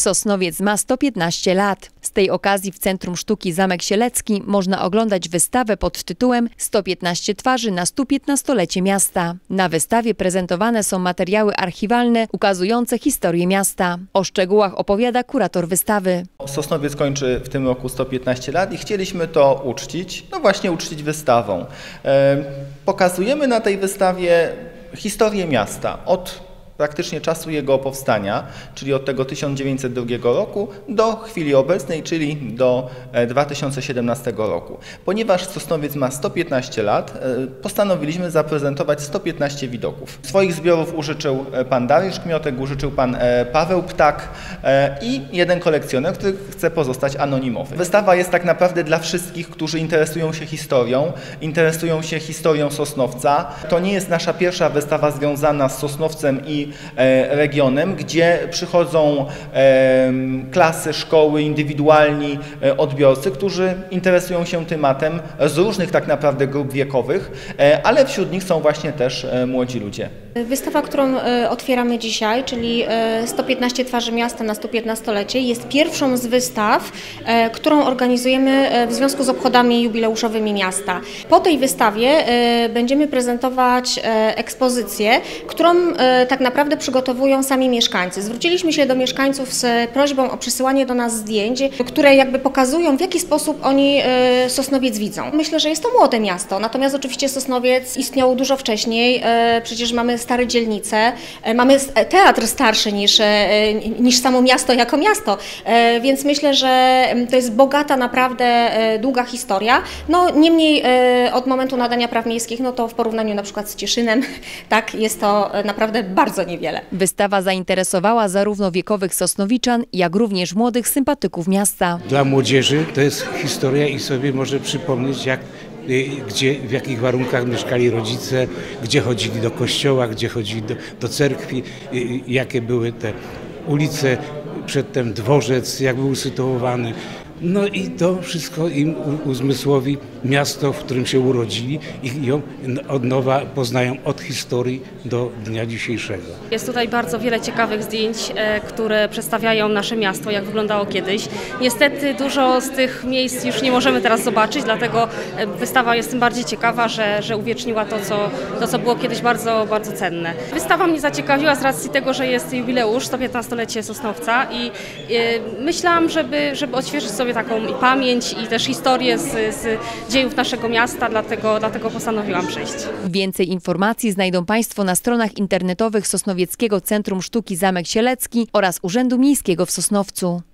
Sosnowiec ma 115 lat. Z tej okazji w Centrum Sztuki Zamek Sielecki można oglądać wystawę pod tytułem 115 twarzy na 115-lecie miasta. Na wystawie prezentowane są materiały archiwalne ukazujące historię miasta. O szczegółach opowiada kurator wystawy. Sosnowiec kończy w tym roku 115 lat i chcieliśmy to uczcić, no właśnie uczcić wystawą. Pokazujemy na tej wystawie historię miasta od praktycznie czasu jego powstania, czyli od tego 1902 roku do chwili obecnej, czyli do e, 2017 roku. Ponieważ Sosnowiec ma 115 lat, e, postanowiliśmy zaprezentować 115 widoków. Swoich zbiorów użyczył e, pan Dariusz Kmiotek, użyczył pan e, Paweł Ptak e, i jeden kolekcjoner, który chce pozostać anonimowy. Wystawa jest tak naprawdę dla wszystkich, którzy interesują się historią, interesują się historią Sosnowca. To nie jest nasza pierwsza wystawa związana z Sosnowcem i e, regionem, gdzie przychodzą e, klasy, szkoły, indywidualni e, odbiorcy, którzy interesują się tematem z różnych tak naprawdę grup wiekowych, e, ale wśród nich są właśnie też e, młodzi ludzie. Wystawa, którą e, otwieramy dzisiaj, czyli e, 115 twarzy miasta na 115-lecie, jest pierwszą z wystaw, e, którą organizujemy e, w związku z obchodami jubileuszowymi miasta. Po tej wystawie e, będziemy prezentować e, ekspozycję, którą e, tak naprawdę przygotowują sami mieszkańcy. Zwróciliśmy się do mieszkańców z prośbą o przysyłanie do nas zdjęć, które jakby pokazują, w jaki sposób oni e, Sosnowiec widzą. Myślę, że jest to młode miasto, natomiast oczywiście Sosnowiec istniał dużo wcześniej. E, Przecież mamy stare dzielnice, e, mamy e, teatr starszy niż, e, niż samo miasto jako miasto, więc myślę, że mm, to jest bogata naprawdę długa historia. No niemniej od momentu nadania praw miejskich, no to w porównaniu na przykład z Cieszynem, tak jest to naprawdę bardzo niewiele. Wystawa zainteresowała zarówno wiekowych Sosnowiczan, jak również młodych sympatyków miasta. Dla młodzieży to jest historia i sobie może przypomnieć, jak, gdzie, w jakich warunkach mieszkali rodzice, gdzie chodzili do kościoła, gdzie chodzili do, do cerkwi, y, y, jakie były te ulice, przedtem dworzec, jak był usytuowany. No i to wszystko im uzmysłowi miasto, w którym się urodzili i ją od nowa poznają od historii do dnia dzisiejszego. Jest tutaj bardzo wiele ciekawych zdjęć, e, które przedstawiają nasze miasto, jak wyglądało kiedyś. Niestety dużo z tych miejsc już nie możemy teraz zobaczyć, dlatego e, wystawa jest tym bardziej ciekawa, że, że uwieczniła to co, to, co było kiedyś bardzo, bardzo cenne. Wystawa mnie zaciekawiła z racji tego, że jest jubileusz, 115-lecie Sosnowca i e, myślałam, żeby, żeby odświeżyć sobie taką i pamięć i też historię z, z dziejów naszego miasta, dlatego, dlatego postanowiłam przyjść. Więcej informacji znajdą Państwo na stronach internetowych Sosnowieckiego Centrum Sztuki Zamek Sielecki oraz Urzędu Miejskiego w Sosnowcu.